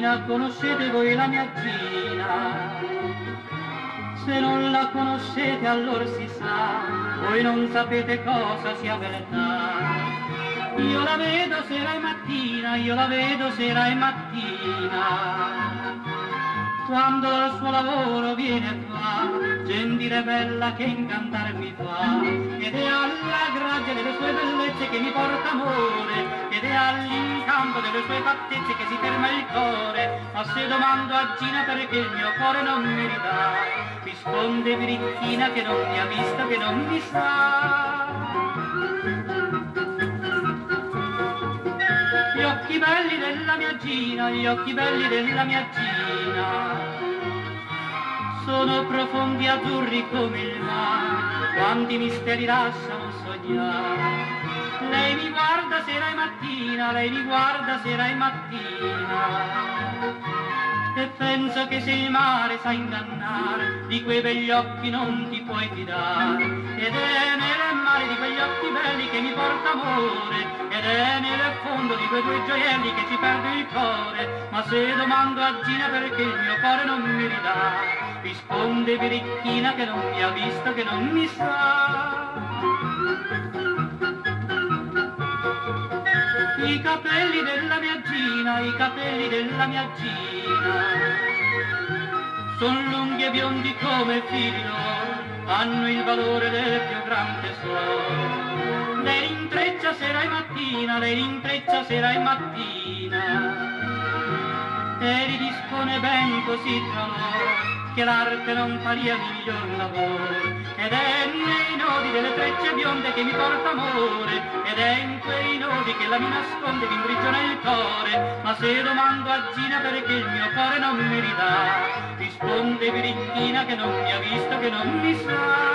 la conoscete voi la mia Gina, se non la conoscete allora si sa, voi non sapete cosa sia verità. Io la vedo sera e mattina, io la vedo sera e mattina. Quando dal suo lavoro viene qua, gentile bella che incantar mi fa, ed è alla grazia delle sue bellezze che mi porta amore, ed è all'incanto delle sue fattezze che si ferma il cuore, ma se domando a Gina perché il mio cuore non mi ridà, risponde Birichina che non mi ha visto, che non mi sa. Gli occhi belli della mia Gina, gli occhi belli della mia Gina, sono profondi azzurri come il mare, quanti misteri lasciano sognare. Lei mi guarda sera e mattina, lei mi guarda sera e mattina e penso che se il mare sa ingannare, di quei begli occhi non ti puoi fidare. Ed è nel mare di quegli occhi belli che mi porta amore, ed è nel fondo di quei due gioielli che ci perde il cuore. Ma se domando a Gina perché il mio cuore non mi ridà, risponde Birichina che non mi ha visto, che non mi sa. I capelli della mia Gina, i capelli della mia Gina, son lunghi e biondi come fili hanno il valore del più grande tesoro. Le rintreccia sera e mattina, le rintreccia sera e mattina, e li dispone ben così tra loro, che l'arte non faria miglior lavoro. Ed è nei nodi delle trecce bionde che mi porta amore. Ed è in quei nodi che la mi nasconde che imprigiona il cuore ma se domando a Gina perché il mio cuore non mi ridà risponde Birichina che non mi ha visto che non mi sa